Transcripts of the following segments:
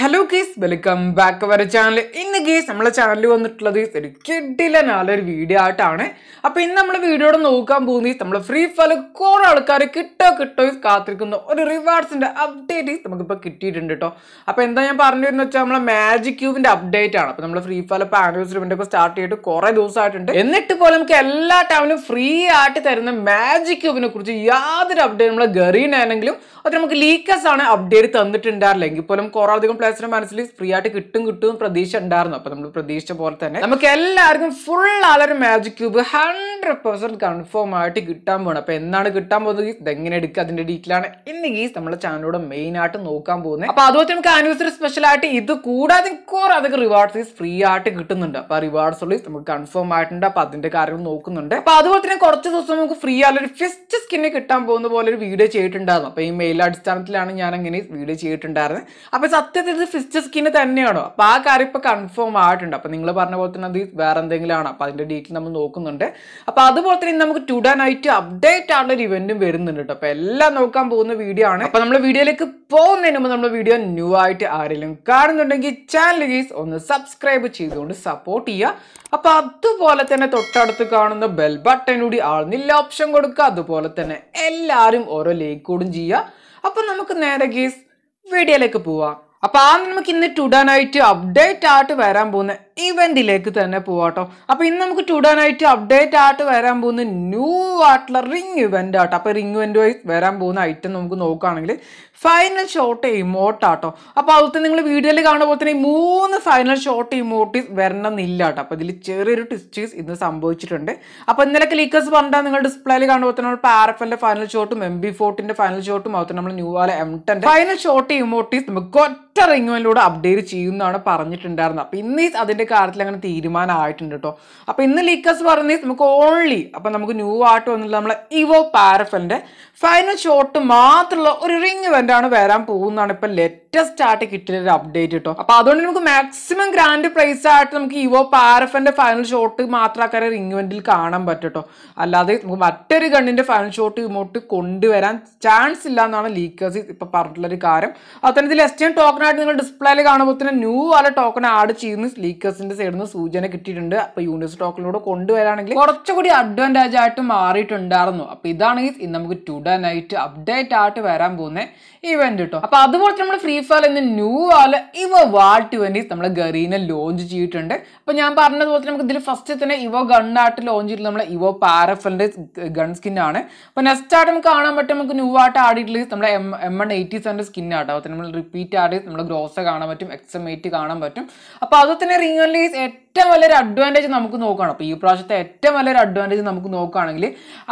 Hello guys welcome back our channel ഇന്ന് guys നമ്മളെ channel വന്നിട്ടുള്ളത് ഒരു കിഡില നല്ലൊരു വീഡിയോ ആയിട്ടാണ്. അപ്പോൾ ഇന്ന് നമ്മൾ വീഡിയോടെ നോക്കാൻ പോകുന്നത് നമ്മൾ ഫ്രീ ഫയർ കുറെ ആൾക്കാർ കിട്ടോ കിട്ടോ കാത്തിരിക്കുന്ന ഒരു റിവാർഡ്സിന്റെ അപ്ഡേറ്റ് നമുക്കിപ്പോൾ കിട്ടിയിട്ടുണ്ട് കേട്ടോ അപ്പോൾ എന്താ ഞാൻ പറഞ്ഞു വരുന്നത് വെച്ചാൽ നമ്മളെ മാജിക് ക്യൂബിന്റെ അപ്ഡേറ്റ് ആണ്. അപ്പോൾ നമ്മൾ ഫ്രീ ഫയർ ഇപ്പോൾ ആനിവേഴ്സറി ഒക്കെ സ്റ്റാർട്ട് ചെയ്തിട്ട് കുറേ ദിവസമായിട്ടുണ്ട് എന്നിട്ട് പോലും നമുക്ക് എല്ലാ ടൈമിലും ഫ്രീ ആയിട്ട് തരുന്ന മാജിക് ക്യൂബിനെ കുറിച്ച് യാതൊരു അപ്ഡേറ്റ് നമ്മളെ ഗറീനാണെങ്കിലും അത് നമുക്ക് ലീക്കേഴ്സ് ആണ് അപ്ഡേറ്റ് എങ്കിൽ പോലും കുറേ അധികം പ്ലേസിന്റെ മനസ്സിൽ ഫ്രീ ആയിട്ട് കിട്ടും കിട്ടും പ്രതീക്ഷ ഉണ്ടായിരുന്നു. അപ്പൊ നമ്മൾ പ്രതീക്ഷിച്ച പോലെ തന്നെ നമുക്ക് എല്ലാവർക്കും ഫുൾ ആളൊരു magic cube hundred percent confirm ആയിട്ട് കിട്ടാൻ പോകണം അപ്പൊ എന്നാണ് കിട്ടാൻ പോകുന്നത് എങ്ങനെ എടുക്കുക? അതിന്റെ ഡീറ്റെയിൽ ആണ് ഇന്ന് ഈ നമ്മുടെ ചാനലോട് മെയിൻ ആയിട്ട് നോക്കാൻ പോകുന്നത്. അപ്പൊ അതുപോലെ നമുക്ക് ആനിവേഴ്സറി സ്പെഷ്യൽ ആയിട്ട് ഇത് കൂടാതെ കുറെ അധികം റിവാർഡ്സ് ഫ്രീ ആയിട്ട് കിട്ടുന്നുണ്ട്. അപ്പൊ റിവാർഡ്സ് ഉള്ളിൽ നമുക്ക് കൺഫേം ആയിട്ടുണ്ട്. അപ്പൊ അതിന്റെ കാര്യങ്ങൾ നോക്കുന്നുണ്ട്. അപ്പൊ അതുപോലെ തന്നെ കുറച്ച് ദിവസം നമുക്ക് ഫ്രീ ആയൊരു ഫിസ്റ്റ് സ്കിന്നെ കിട്ടാൻ പോകുന്ന പോലെ ഒരു വീഡിയോ ചെയ്തിട്ടുണ്ടായിരുന്നു. അപ്പൊ ഈ മെയിൽ അടിസ്ഥാനത്തിലാണ് ഞാൻ അങ്ങനെ വീഡിയോ ചെയ്തിട്ടുണ്ടായിരുന്നത്. അപ്പൊ സത്യത്തിൽ ഇത് സിസ്റ്റർ സ്കിന് തന്നെയാണോ? അപ്പൊ ആ കാര്യം ഇപ്പൊ കൺഫേം ആയിട്ടുണ്ട്. അപ്പൊ നിങ്ങൾ പറഞ്ഞ പോലെ തന്നെ അത് വേറെ എന്തെങ്കിലും ആണ് അപ്പൊ അതിന്റെ ഡീറ്റെയിൽ നമ്മൾ നോക്കുന്നുണ്ട്. അപ്പൊ അതുപോലെ തന്നെ നമുക്ക് ടുഡേ നൈറ്റ് അപ്ഡേറ്റ് ആയിട്ടുള്ള ഒരു ഇവന്റും വരുന്നുണ്ട് കേട്ടോ അപ്പൊ എല്ലാം നോക്കാൻ പോകുന്ന വീഡിയോ ആണ്. അപ്പൊ നമ്മൾ വീഡിയോയിലേക്ക് പോകുന്നതിന് മുമ്പ് നമ്മൾ വീഡിയോ ന്യൂ ആയിട്ട് ആരെങ്കിലും കാണുന്നുണ്ടെങ്കിൽ ചാനൽ ഗീസ് ഒന്ന് സബ്സ്ക്രൈബ് ചെയ്തുകൊണ്ട് സപ്പോർട്ട് ചെയ്യുക. അപ്പൊ അതുപോലെ തന്നെ തൊട്ടടുത്ത് കാണുന്ന ബെൽ ബട്ടൺ കൂടി ആൾന്നില്ല ഓപ്ഷൻ കൊടുക്കുക. അതുപോലെ തന്നെ എല്ലാവരും ഓരോ ലൈക്ക് കൂടും ചെയ്യുക. അപ്പൊ നമുക്ക് നേരെ ഗീസ് വീഡിയോയിലേക്ക് പോവാം. അപ്പൊ ആ നമുക്ക് ഇന്ന് ടുഡാനായിട്ട് അപ്ഡേറ്റ് ആയിട്ട് വരാൻ പോകുന്ന ഇവന്റിലേക്ക് തന്നെ പോവാട്ടോ. അപ്പൊ ഇന്ന് നമുക്ക് ടുഡാനായിട്ട് അപ്ഡേറ്റ് ആയിട്ട് വരാൻ പോകുന്ന ന്യൂ ആയിട്ടുള്ള റിംഗ് ഇവന്റ് ആട്ടോ. അപ്പൊ റിംഗ് ഇവന്റ് വൈസ് വരാൻ പോകുന്ന ഐറ്റം നമുക്ക് നോക്കുകയാണെങ്കിൽ ഫൈനൽ ഷോട്ട് ഇമോട്ടാട്ടോ അപ്പോൾ അപ്പൊ അതുപോലെ നിങ്ങൾ വീഡിയോയിൽ കാണുന്ന പോലെ തന്നെ മൂന്ന് ഫൈനൽ ഷോട്ട് ഇമോട്ടീസ് വരണം എന്നില്ല കേട്ടോ അപ്പോൾ ഇതിൽ ചെറിയൊരു ട്വിസ്റ്റീസ് ഇന്ന് സംഭവിച്ചിട്ടുണ്ട്. അപ്പോൾ ഇന്നലെ ക്ലീക്കേഴ്സ് പറഞ്ഞാൽ നിങ്ങൾ ഡിസ്പ്ലേയിൽ കാണുമ്പോൾ തന്നെ നമ്മൾ പാരഫലിന്റെ ഫൈനൽ ഷോട്ടും എം ബി ഫോർട്ടിന്റെ ഫൈനൽ ഷോട്ടും അതുപോലെ നമ്മൾ ന്യൂ ആല എം ടെന്റെ ഫൈനൽ ഷോട്ട് ഇമോട്ടീസ് നമുക്ക് ഒറ്റ റിംഗിലൂടെ അപ്ഡേറ്റ് ചെയ്യുന്നതാണ് പറഞ്ഞിട്ടുണ്ടായിരുന്നത്. അപ്പോൾ ഇന്ന് അതിന്റെ കാര്യത്തിൽ അങ്ങനെ തീരുമാനമായിട്ടുണ്ട് കേട്ടോ അപ്പോൾ ഇന്ന് ലീക്കേഴ്സ് പറയുന്നത് നമുക്ക് ഓൺലി അപ്പോൾ നമുക്ക് ന്യൂ ആയിട്ട് വന്നിട്ടുള്ള നമ്മളെ ഇവോ പാരഫലിന്റെ ഫൈനൽ ഷോട്ട് മാത്രമുള്ള ഒരു റിങ് ആണ് വരാൻ പോകുന്നതാണ് ഇപ്പം ലേറ്റസ്റ്റ് ആയിട്ട് കിട്ടിയ ഒരു അപ്ഡേറ്റ് കേട്ടോ അപ്പൊ അതുകൊണ്ട് നമുക്ക് മാക്സിമം ഗ്രാൻഡ് പ്രൈസ് ആയിട്ട് നമുക്ക് ഇവോ പാരഫന്റെ ഫൈനൽ ഷോട്ട് മാത്രമാക്കാരെ റിംഗ് ഇവന്റിൽ കാണാൻ പറ്റട്ടോ. അല്ലാതെ നമുക്ക് മറ്റൊരു ഗണ്ണിന്റെ ഫൈനൽ ഷോട്ട് ഇങ്ങോട്ട് കൊണ്ടുവരാൻ ചാൻസ് ഇല്ല എന്നാണ് ലീക്കേഴ്സ് ഇപ്പൊ പറഞ്ഞിട്ടുള്ള ഒരു കാര്യം. അതുപോലെ ഇതിൽ എസ് ടി എം ടോക്കൺ ആയിട്ട് നിങ്ങൾ ഡിസ്പ്ലേയിൽ കാണുമ്പോൾ തന്നെ ന്യൂ ആല ടോക്കൺ ആഡ് ചെയ്യുന്ന ലീക്കേഴ്സിന്റെ സൈഡിൽ നിന്ന് സൂചന കിട്ടിയിട്ടുണ്ട്. അപ്പൊ യൂണിവേഴ്സ് ടോക്കണിലൂടെ കൊണ്ടുവരാണെങ്കിൽ കുറച്ചുകൂടി അഡ്വാന്റേജ് ആയിട്ട് മാറിയിട്ടുണ്ടായിരുന്നു. അപ്പൊ ഇതാണെങ്കിൽ നമുക്ക് ടുഡേ നൈറ്റ് അപ്ഡേറ്റ് ആയിട്ട് വരാൻ പോകുന്ന ഇവന്റ് കേട്ടോ അപ്പൊ അതുപോലെ നമ്മൾ ഫ്രീ ഫയർ എന്ന ന്യൂ ആല ഇവ വാൾട്ട് വേണ്ടി നമ്മൾ ഗറീനെ ലോഞ്ച് ചെയ്തിട്ടുണ്ട്. അപ്പൊ ഞാൻ പറഞ്ഞതുപോലെ തന്നെ നമുക്ക് ഇതിൽ ഫസ്റ്റ് തന്നെ ഇവോ ഗണ്ണായിട്ട് ലോഞ്ച് ചെയ്തിട്ടുള്ള നമ്മളെ ഇവോ പാരഫലിന്റെ ഗൺ സ്കിൻ ആണ്. അപ്പൊ നെക്സ്റ്റ് ആയിട്ട് നമുക്ക് കാണാൻ പറ്റും നമുക്ക് ന്യൂ ആയിട്ട് ആടിയിട്ടുള്ള നമ്മുടെ എം എം എൺ എയ്റ്റി സെവന്റെ സ്കിൻ ആട്ടോ. അപ്പോൾ നമ്മൾ റിപ്പീറ്റ് ആടി നമ്മുടെ ഗ്രോസ് കാണാൻ പറ്റും എക്സ് എം എയ്റ്റ് കാണാൻ പറ്റും. അപ്പൊ അതുപോലെ തന്നെ റിംഗ് ഏറ്റവും വലിയൊരു അഡ്വാന്റേജ് നമുക്ക് നോക്കണം അപ്പോൾ ഈ പ്രാവശ്യത്തെ ഏറ്റവും വലിയൊരു അഡ്വാന്റേജ് നമുക്ക് നോക്കുകയാണെങ്കിൽ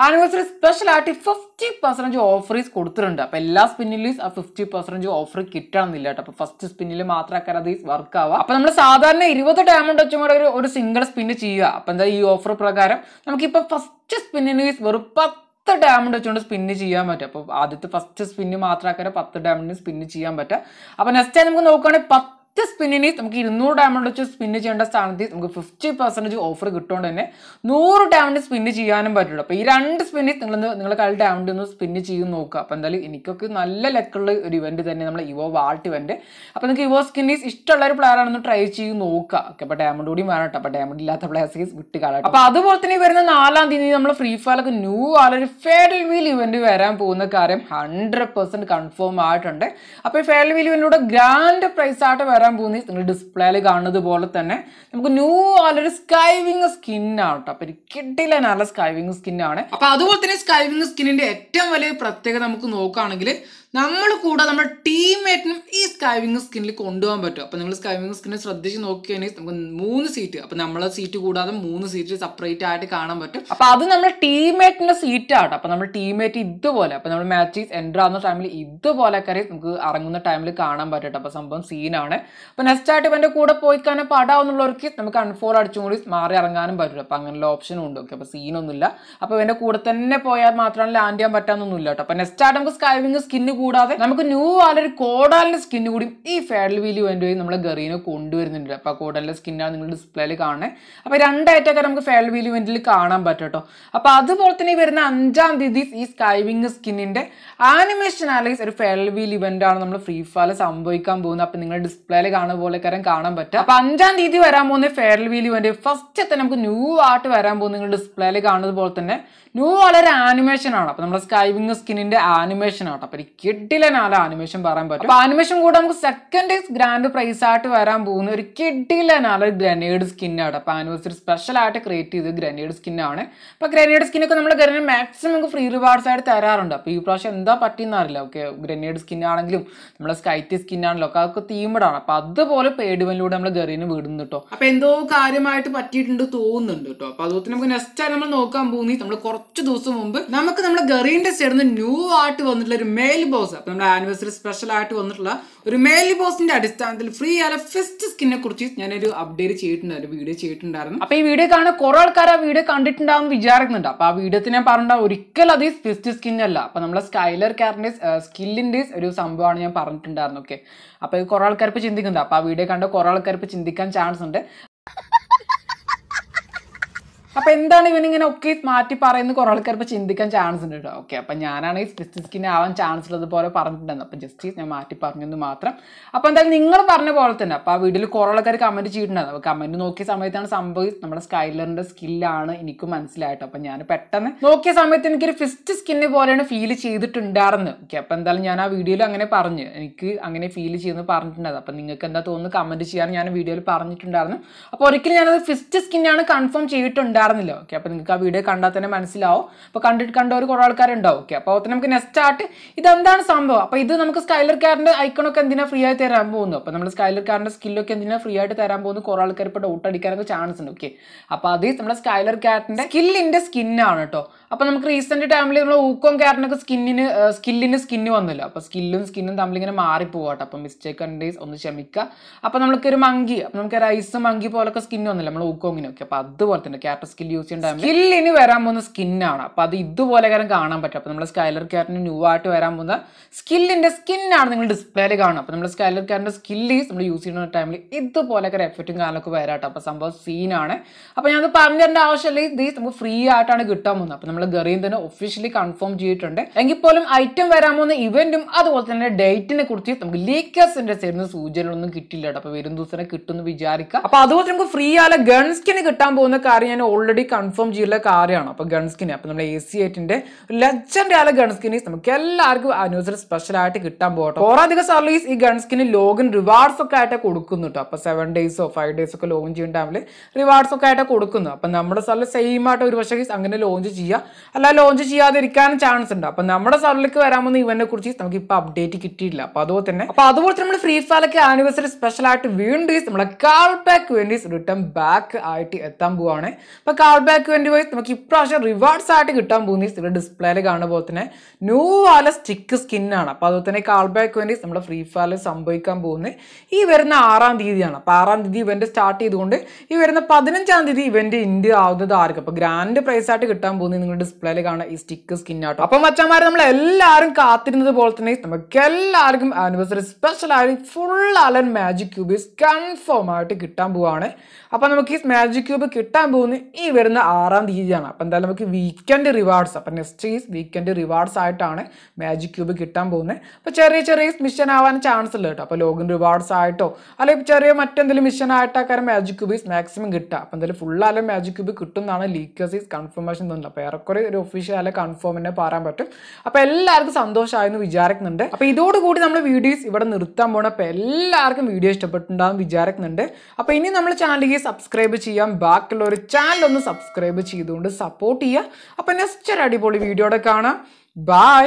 ആനിവേഴ്സറി സ്പെഷ്യൽ ആയിട്ട് ഫിഫ്റ്റി പെർസെന്റേജ് ഓഫറീസ് കൊടുത്തിട്ടുണ്ട്. അപ്പോൾ എല്ലാ സ്പിന്നിലും ആ ഫിഫ്റ്റി പെർസെന്റേജ് ഓഫർ കിട്ടണമെന്നില്ല കേട്ടോ. അപ്പോൾ ഫസ്റ്റ് സ്പിന്നിൽ മാത്രമേ അത് വർക്ക് ആവുക അപ്പോൾ നമ്മൾ സാധാരണ ഇരുപത് ഡയമണ്ട് വെച്ചും കൂടെ ഒരു ഒരു സിംഗിൾ സ്പിന്ന് ചെയ്യുക. അപ്പോൾ എന്താ ഈ ഓഫർ പ്രകാരം നമുക്കിപ്പോൾ ഫസ്റ്റ് സ്പിന്നിന് വെറും പത്ത് ഡയമണ്ട് വെച്ചുകൊണ്ട് സ്പിന്ന് ചെയ്യാൻ പറ്റും. അപ്പോൾ ആദ്യത്തെ ഫസ്റ്റ് സ്പിന്ന് മാത്രമാക്കാൻ പത്ത് ഡയമണ്ടിന് സ്പിന്ന് ചെയ്യാൻ പറ്റുക അപ്പോൾ നെക്സ്റ്റ് ടൈം നമുക്ക് നോക്കുകയാണെങ്കിൽ പത്ത് സ്പിന്നിന് നമുക്ക് ഇരുന്നൂറ് ഡയമണ്ട് വെച്ച് സ്പിന്ന് ചെയ്യേണ്ട സ്ഥാനത്ത് നമുക്ക് ഫിഫ്റ്റി പെർസെന്റേജ് ഓഫർ കിട്ടുകൊണ്ട് തന്നെ നൂറ് ഡയമണ്ട് സ്പിന്ന് ചെയ്യാനും പറ്റുള്ളൂ അപ്പോൾ ഈ രണ്ട് സ്പിന്ന് നിങ്ങൾ നിങ്ങളുടെ കളി ഡയമണ്ട് ഒന്ന് സ്പിന്ന് ചെയ്ത് നോക്കുക. അപ്പോൾ എന്തായാലും എനിക്കൊക്കെ നല്ല ലക്കുള്ള ഒരു ഇവന്റ് തന്നെ നമ്മൾ ഇവോ വാൾട്ട് ഇവന്റ് അപ്പോൾ നിങ്ങൾക്ക് ഇവോ സ്കിന്നീസ് ഇഷ്ടമുള്ള ഒരു പ്ലെയർ ആണെന്ന് ട്രൈ ചെയ്ത് നോക്കുക. ഓക്കെ അപ്പോൾ ഡയമണ്ട് കൂടി വേണം കേട്ടോ. അപ്പോൾ ഡയമണ്ട് ഇല്ലാത്ത പ്ലെയേഴ്സ് വിട്ട് കളയാം അപ്പോൾ അതുപോലെ തന്നെ വരുന്ന നാലാം തീയതി നമ്മൾ ഫ്രീ ഫയറൊക്കെ ന്യൂ ആളൊരു ഫെയർ വീൽ ഇവന്റ് വരാൻ പോകുന്ന കാര്യം ഹൺഡ്രഡ് പെർസെന്റ് കൺഫേം ആയിട്ടുണ്ട്. അപ്പോൾ ഈ ഫെയർ വീൽ ഇവന്റിലൂടെ ഗ്രാൻഡ് പ്രൈസ് ആയിട്ട് വരാൻ പോകുന്നത് നിങ്ങൾ ഡിസ്പ്ലേയിൽ കാണുന്നത് പോലെ തന്നെ നമുക്ക് ന്യൂ ആളൊരു സ്കൈവിങ് സ്കിന്നാണ് കേട്ടോ അപ്പോൾ കിട്ടില്ല നല്ല സ്കൈവിങ് സ്കിന്നാണ് അപ്പോൾ അതുപോലെ തന്നെ സ്കൈവിങ് സ്കിന്നിന്റെ ഏറ്റവും വലിയ പ്രത്യേകത നമുക്ക് നോക്കുകയാണെങ്കിൽ നമ്മൾ കൂടെ നമ്മുടെ ടീംമേറ്റിനും ഈ സ്കൈവിങ് സ്കിന്നിൽ കൊണ്ടുപോകാൻ പറ്റും. അപ്പോൾ നിങ്ങൾ സ്കൈവിങ് സ്കിന്നെ ശ്രദ്ധിച്ച് നോക്കുകയാണെങ്കിൽ നമുക്ക് മൂന്ന് സീറ്റ് അപ്പോൾ നമ്മളെ സീറ്റ് കൂടാതെ മൂന്ന് സീറ്റ് സെപ്പറേറ്റ് ആയിട്ട് കാണാൻ പറ്റും. അപ്പോൾ അത് നമ്മുടെ ടീംമേറ്റിന്റെ സീറ്റ് ആട്ടോ അപ്പോൾ നമ്മുടെ ടീംമേറ്റ് ഇതുപോലെ അപ്പോൾ നമ്മൾ മാച്ചസ് എന്റർ ആവുന്ന ടൈമിൽ ഇതുപോലെ കറി നമുക്ക് ഇറങ്ങുന്ന ടൈമിൽ കാണാൻ പറ്റും അപ്പോൾ സംഭവം സീനാണ് അപ്പോൾ നെക്സ്റ്റ് ആയിട്ട് ഇവന്റെ കൂടെ പോയി കാണാൻ പടാവുന്നുള്ളവർക്ക് നമുക്ക് അൺഫോൾ അടിച്ചും കൂടി മാറി ഇറങ്ങാനും പറ്റും അപ്പോൾ അങ്ങനെയുള്ള ഓപ്ഷനും ഉണ്ട്. ഓക്കെ അപ്പോൾ സീനൊന്നുമില്ല അപ്പോൾ ഇവന്റെ കൂടെ തന്നെ പോയാൽ മാത്രമാണ് ലാൻഡ് ചെയ്യാൻ പറ്റാന്നൊന്നുമില്ല കേട്ടോ. അപ്പോൾ നെക്സ്റ്റ് ആയിട്ട് നമുക്ക് സ്കൈവിംഗ് സ്കിന്ന് കൂടാതെ നമുക്ക് ന്യൂ ആലൊരു കോഡാലിന്റെ സ്കിന്ന് കൂടി ഈ ഫെഡൽ വീലി ഇവന്റ് വഴി നമ്മളെ ഗറീനെ കൊണ്ടുവരുന്നുണ്ട്. അപ്പൊ ആ സ്കിന്നാണ് നിങ്ങൾ ഡിസ്പ്ലേയിൽ കാണുന്നത് അപ്പൊ രണ്ടായിട്ടൊക്കെ നമുക്ക് ഫെഡൽ വീലി ഇവന്റിൽ കാണാൻ പറ്റും കേട്ടോ. അപ്പൊ അതുപോലെ തന്നെ വരുന്ന അഞ്ചാം തീയതി ഈ സ്കൈവിംഗ് സ്കിന്നിന്റെ ആനിമേഷൻ അനലൈസ് ഒരു ഫെഡൽ വീൽ ഇവന്റ് ആണ് നമ്മൾ ഫ്രീ ഫയർ സംഭവിക്കാൻ പോകുന്നത്. അപ്പൊ നിങ്ങൾ ഡിസ്പ്ലേയിൽ കാണുന്ന പോലെ കാര്യം കാണാൻ പറ്റും. അപ്പൊ അഞ്ചാം തീയതി വരാൻ പോകുന്ന ഫെഡൽ വീൽ ഇവന്റ് ഫസ്റ്റ് തന്നെ നമുക്ക് ന്യൂ ആർട്ട് വരാൻ പോകുന്ന നിങ്ങൾ ഡിസ്പ്ലേയിൽ കാണുന്നത് പോലെ തന്നെ ന്യൂ വളരെ ആനിമേഷൻ ആണ്. അപ്പൊ നമ്മുടെ സ്കൈവിംഗ് സ്കിന്നിന്റെ ആനിമേഷൻ ആണ്. അപ്പൊ കിഡിലനാല ആനിമേഷൻ പറയാൻ പറ്റും. അപ്പൊ ആനിമേഷൻ കൂടെ നമുക്ക് സെക്കൻഡ് ഗ്രാൻഡ് പ്രൈസ് ആയിട്ട് വരാൻ പോകുന്ന ഒരു കിഡിലനാല ഗ്രനേഡ് സ്കിന്നാണ് അപ്പൊ ആനിവേഴ്സറി സ്പെഷ്യൽ ആയിട്ട് ക്രിയേറ്റ് ചെയ്ത് ഗ്രനേഡ് സ്കിന്നാണ് അപ്പൊ ഗ്രനേഡ് സ്കിന്നൊക്കെ നമ്മൾ ഗ്രനേഡ് മാക്സിമം നമുക്ക് ഫ്രീ റിവാർഡ്സ് ആയിട്ട് തരാറുണ്ട്. അപ്പൊ ഈ പ്രാവശ്യം എന്താ പറ്റിയെന്നറിയില്ല ഓക്കെ ഗ്രനേഡ് സ്കിൻ ആണെങ്കിലും നമ്മുടെ സ്കൈറ്റി സ്കിൻ ആണല്ലോ ഒക്കെ അതൊക്കെ തീമഡാണ് അപ്പൊ അതുപോലെ പേടിവനിലൂടെ നമ്മൾ ഗറീന് വിടുന്നു കേട്ടോ അപ്പൊ എന്തോ കാര്യമായിട്ട് പറ്റിയിട്ടുണ്ട് തോന്നുന്നുണ്ട് കേട്ടോ അപ്പൊ അതുപോലെ നമുക്ക് നെക്സ്റ്റ് ആയി നമ്മൾ നോക്കാൻ പോകുന്നത് നമ്മൾ കുറച്ച് ദിവസം മുമ്പ് നമുക്ക് നമ്മുടെ ഗറീന്റെ ചേർന്ന് ന്യൂ ആയിട്ട് വന്നിട്ടുള്ള ഒരു മെയിൽ ബോസ് അപ്പൊ നമ്മുടെ ആനിവേഴ്സറി സ്പെഷ്യൽ ആയിട്ട് വന്നിട്ടുള്ള ഒരു മെയിൽ ബോസിന്റെ അടിസ്ഥാനത്തിൽ ഫ്രീ ആയ ഫസ്റ്റ് സ്കിന്നെ കുറിച്ച് ഞാനൊരു അപ്ഡേറ്റ് ചെയ്തിട്ടുണ്ടായിരുന്നു വീഡിയോ ചെയ്തിട്ടുണ്ടായിരുന്നു. അപ്പൊ ഈ വീഡിയോ കാണാൻ കുറെ ആൾക്കാർ ആ വീഡിയോ കണ്ടിട്ടുണ്ടാവും വിചാരിക്കുന്നുണ്ട്. അപ്പൊ ആ വീഡിയോത്തിൽ ഞാൻ പറഞ്ഞ ഒരിക്കലും അത് ഫിസ്റ്റ് സ്കിൻ അല്ല. അപ്പൊ നമ്മളെ സ്കൈലർ കാറിന്റെ സ്കില്ലിന്റെ ഒരു സംഭവമാണ് ഞാൻ പറഞ്ഞിട്ടുണ്ടായിരുന്നു ഓക്കെ അപ്പൊ കുറെ ആൾക്കാർ ഇപ്പൊ ചിന്തിക്കുന്നുണ്ട്. അപ്പോൾ ആ വീഡിയോ കണ്ട കുറേ ആൾക്കാർ ഇപ്പോൾ ചിന്തിക്കാൻ ചാൻസ് ഉണ്ട്. അപ്പൊ എന്താണ് ഇവനിങ്ങനെ ഒക്കെ മാറ്റി പറയുന്ന കുറെ ആൾക്കാർ ഇപ്പൊ ചിന്തിക്കാൻ ചാൻസ് ഉണ്ട് കേട്ടോ ഓക്കെ അപ്പൊ ഞാനാണ് ഈ സ്പെസ്റ്റ് സ്കിൻ ആവാൻ ചാൻസ് ഉള്ളത് പോലെ പറഞ്ഞിട്ടുണ്ടായിരുന്നു. അപ്പൊ ജസ്റ്റ് ഞാൻ മാറ്റി പറഞ്ഞെന്ന് മാത്രം. അപ്പൊ എന്തായാലും നിങ്ങൾ പറഞ്ഞ പോലെ തന്നെ അപ്പൊ ആ വീഡിയോയിൽ കുറെ ആൾക്കാർ കമന്റ് ചെയ്തിട്ടുണ്ടായിരുന്നു. കമന്റ് നോക്കിയ സമയത്താണ് സംഭവം നമ്മുടെ സ്കൈലറിന്റെ സ്കില്ലാണ് എനിക്ക് മനസ്സിലായിട്ട് അപ്പൊ ഞാൻ പെട്ടെന്ന് നോക്കിയ സമയത്ത് എനിക്കൊരു ഫിസ്റ്റ് സ്കിന്നെ പോലെയാണ് ഫീൽ ചെയ്തിട്ടുണ്ടായിരുന്നു ഓക്കെ അപ്പൊ എന്തായാലും ഞാൻ ആ വീഡിയോയിൽ അങ്ങനെ പറഞ്ഞു. എനിക്ക് അങ്ങനെ ഫീൽ ചെയ്യുന്നത് പറഞ്ഞിട്ടുണ്ടായിരുന്നു. അപ്പൊ നിങ്ങൾക്ക് എന്താ തോന്നുന്നു കമന്റ് ചെയ്യാൻ ഞാൻ വീഡിയോയിൽ പറഞ്ഞിട്ടുണ്ടായിരുന്നു. അപ്പൊ ഒരിക്കലും ഞാനത് ഫിസ്റ്റ് സ്കിന്നാണ് കൺഫേം ചെയ്തിട്ടുണ്ടായിരുന്നില്ല ഓക്കെ അപ്പൊ നിങ്ങൾക്ക് ആ വീഡിയോ കണ്ടാൽ തന്നെ മനസ്സിലാവും. അപ്പോൾ കണ്ടിട്ട് കണ്ടവർ കുറെ ആൾക്കാരുണ്ടാവും. ഓക്കെ അപ്പൊ അതിന് നമുക്ക് നെക്സ്റ്റ് ആയിട്ട് ഇതെന്താണ് സംഭവം? അപ്പോൾ ഇത് നമുക്ക് സ്കൈലർ കാറിന്റെ ഐക്കണൊക്കെ എന്തിനാ ഫ്രീ ആയി തരാൻ പോകുന്നു അപ്പോൾ നമ്മൾ സ്കൈലർ കാറിന്റെ സ്കില്ലൊക്കെ എന്തിനാ ഫ്രീ ആയിട്ട് തരാൻ പോകുന്നു കുറെ ആൾക്കാർ ഇപ്പോൾ ഡൗട്ട് അടിക്കാനൊക്കെ ചാൻസ് ഉണ്ട്. ഓക്കെ അപ്പോൾ അത് നമ്മുടെ സ്കൈലർ കാറ്റിന്റെ സ്കില്ലിന്റെ സ്കിന്നാണ് കേട്ടോ. അപ്പൊ നമുക്ക് റീസെന്റ് ടൈമിൽ നമ്മൾ ഊക്കോം കാരനൊക്കെ സ്കിന്നിന് സ്കില്ലിന് സ്കിന്ന് വന്നില്ല. അപ്പോൾ സ്കില്ലും സ്കിന്നും തമ്മിൽ ഇങ്ങനെ മാറിപ്പോവാട്ടോ. അപ്പൊ മിസ്റ്റേക്ക് ഉണ്ടെങ്കിൽ ഒന്ന് ക്ഷമിക്കുക അപ്പോൾ നമുക്ക് ഒരു മങ്കി അപ്പൊ നമുക്ക് റൈസ് മങ്കി പോലൊക്കെ സ്കിന്ന് വന്നില്ല നമ്മൾ ഊക്കോങ്ങിനൊക്കെ അപ്പോൾ അതുപോലെ തന്നെ ക്യാരക്ടർ സ്കിൽ യൂസ് ചെയ്യുന്ന ടൈമിൽ സ്കില്ലിന് വരാൻ പോകുന്ന സ്കിന്നാണ് അപ്പോൾ അത് ഇതുപോലെ കാര്യം കാണാൻ പറ്റും. അപ്പോൾ നമ്മുടെ സ്കൈലർ ക്യാരറ്റിന് ന്യൂ ആയിട്ട് വരാൻ പോകുന്ന സ്കില്ലിന്റെ സ്കിന്നാണ് നിങ്ങൾ ഡിസ്പ്ലേയിൽ കാണുക. അപ്പോൾ നമ്മുടെ സ്കൈലർ ക്യാരറ്റിന്റെ സ്കില്ല് നമ്മൾ യൂസ് ചെയ്യുന്ന ടൈമിൽ ഇതുപോലെയൊക്കെ എഫക്റ്റും കാര്യങ്ങളൊക്കെ വരാട്ടോ. അപ്പോൾ സംഭവം സീനാണ് അപ്പോൾ ഞാൻ പറഞ്ഞു തരേണ്ട ആവശ്യമില്ല. ഇത് നമുക്ക് ഫ്രീ ആയിട്ടാണ് കിട്ടാൻ പോകുന്നത്. അപ്പൊ നമ്മൾ ഗറിയും തന്നെ ഒഫീഷ്യലി കൺഫേം ചെയ്തിട്ടുണ്ട്. എങ്കിൽ പോലും ഐറ്റം വരാൻ പോകുന്ന ഇവന്റും അതുപോലെ തന്നെ ഡേറ്റിനെ കുറിച്ച് നമുക്ക് ലീക്കേഴ്സിന്റെ സൈഡിൽ നിന്ന് സൂചനകളൊന്നും കിട്ടില്ല കേട്ടോ. അപ്പൊ വരും ദിവസം കിട്ടുമെന്ന് വിചാരിക്കാം അപ്പൊ അതുപോലെ നമുക്ക് ഫ്രീ ആയ ഗൺ സ്കിന് കിട്ടാൻ പോകുന്ന കാര്യം ഞാൻ ഓൾറെഡി കൺഫേം ചെയ്തിട്ടുള്ള കാര്യമാണ്. അപ്പൊ ഗൺ സ്കിന് അപ്പൊ നമ്മുടെ എ സി എയ്റ്റിന്റെ ലെജൻഡ് ആയ ഗൺ സ്കിന് നമുക്ക് എല്ലാവർക്കും അനുസരിച്ച് സ്പെഷ്യൽ ആയിട്ട് കിട്ടാൻ പോകട്ടെ കുറേയധികം സർവീസ് ഈ ഗൺ സ്കിന് ലോഗിൻ റിവാർഡ്സ് ഒക്കെ ആയിട്ട് കൊടുക്കുന്നു കേട്ടോ. അപ്പൊ സെവൻ ഡേയ്സോ ഫൈവ് ഡേയ്സ് ഒക്കെ ലോഞ്ച് ചെയ്യുന്ന ടൈമിൽ റിവാർഡ്സ് ഒക്കെ ആയിട്ട് കൊടുക്കുന്നു. അപ്പൊ നമ്മുടെ സ്ഥലം സെയിം ആയിട്ട് ഒരു പക്ഷേ അങ്ങനെ ലോഞ്ച് ചെയ്യുക അല്ല ലോഞ്ച് ചെയ്യാതിരിക്കാൻ ചാൻസ് ഉണ്ട്. അപ്പൊ നമ്മുടെ സർവിലേക്ക് വരാൻ പോകുന്ന ഇവന്റിനെ കുറിച്ച് നമുക്ക് ഇപ്പൊ അപ്ഡേറ്റ് കിട്ടിയില്ല. അപ്പൊ അതുപോലെ തന്നെ അപ്പൊ അതുപോലെ നമ്മൾ ഫ്രീ ഫയറൊക്കെ ആനിവേഴ്സറി സ്പെഷ്യൽ ആയിട്ട് വീണ്ടും നമ്മളെ കാൾ ബാക്ക് വേണ്ടി റിട്ടേൺ ബാക്ക് ആയിട്ട് എത്താൻ പോവാണ്. അപ്പൊ കാൾ ബാക്ക് വേണ്ടി വൈസ് നമുക്ക് ഇപ്രാവശ്യം റിവാർഡ്സ് ആയിട്ട് കിട്ടാൻ പോകുന്ന ഇവിടെ ഡിസ്പ്ലേയിൽ കാണുന്ന പോലെ തന്നെ ന്യൂ ആല സ്റ്റിക്ക് ആണ്. അപ്പൊ അതുപോലെ തന്നെ കാൾ ബാക്ക് വേണ്ടി നമ്മുടെ ഫ്രീ ഫയറിൽ സംഭവിക്കാൻ പോകുന്നത് ഈ വരുന്ന ആറാം തീയതിയാണ്. അപ്പൊ ആറാം തീയതി ഇവന്റ് സ്റ്റാർട്ട് ചെയ്തുകൊണ്ട് ഈ വരുന്ന പതിനഞ്ചാം തീയതി ഇവന്റ് ഇന്ത്യ ആവുന്നത് ആർക്കും? അപ്പൊ ഗ്രാൻഡ് പ്രൈസ് ആയിട്ട് കിട്ടാൻ പോകുന്നത് നിങ്ങൾ ഡിസ്പ്ലേയിൽ കാണുന്ന ഈ സ്റ്റിക്ക് സ്കിൻ ആട്ടോ. അപ്പം മച്ചന്മാരെ നമ്മൾ എല്ലാവരും കാത്തിരുന്നത് പോലെ തന്നെ നമുക്ക് എല്ലാവർക്കും ആനിവേഴ്സറി സ്പെഷ്യൽ ആയി ഫുൾ അലൻ മാജിക് ക്യൂബീസ് കൺഫേം ആയിട്ട് കിട്ടാൻ പോവാണ്. അപ്പൊ നമുക്ക് ഈ മാജിക് ക്യൂബ് കിട്ടാൻ പോകുന്ന ഈ വരുന്ന ആറാം തീയതിയാണ്. അപ്പൊ എന്തായാലും നമുക്ക് വീക്കെൻഡ് റിവാർഡ്സ് അപ്പൊ നെക്സ്റ്റ് ഈസ് വീക്കെൻഡ് റിവാർഡ്സ് ആയിട്ടാണ് മാജിക് ക്യൂബ് കിട്ടാൻ പോകുന്നത്. അപ്പോൾ ചെറിയ ചെറിയ മിഷൻ ആവാൻ ചാൻസ് ഉള്ളത് കേട്ടോ. അപ്പൊ ലോഗിൻ റിവാർഡ്സ് ആയിട്ടോ അല്ലെങ്കിൽ ചെറിയ മറ്റെന്തെങ്കിലും മിഷൻ ആയിട്ടാക്കാരം മാജിക് ക്യൂബീസ് മാക്സിമം കിട്ടുക. അപ്പൊ എന്തായാലും ഫുൾ അലൻ മാജിക് ക്യൂബ് കിട്ടും എന്നാണ് ലീക്കേഴ്സീസ് കൺഫർമേഷൻ തന്നത്. അപ്പൊ ഏറെക്കുറെ ഒരു ഒഫീഷ്യൽ അല്ലെ കൺഫേം തന്നെ പറയാൻ പറ്റും. അപ്പൊ എല്ലാവർക്കും സന്തോഷമായെന്ന് വിചാരിക്കുന്നുണ്ട്. അപ്പൊ ഇതോടുകൂടി നമ്മൾ വീഡിയോസ് ഇവിടെ നിർത്താൻ പോകണം അപ്പൊ എല്ലാവർക്കും വീഡിയോ ഇഷ്ടപ്പെട്ടിട്ടുണ്ടാകും വിചാരിക്കുന്നുണ്ട്. അപ്പൊ ഇനി നമ്മൾ ചാനലിലേക്ക് സബ്സ്ക്രൈബ് ചെയ്യാം. ബാക്കിയുള്ള ഒരു ചാനൽ ഒന്ന് സബ്സ്ക്രൈബ് ചെയ്തുകൊണ്ട് സപ്പോർട്ട് ചെയ്യുക. അപ്പൊ നെക്സ്റ്റ് ഒരു അടിപൊളി വീഡിയോടെ കാണാം. ബൈ